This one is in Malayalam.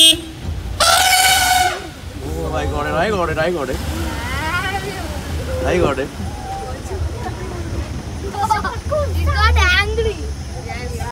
Oh my god, I got it, I got it. I got it.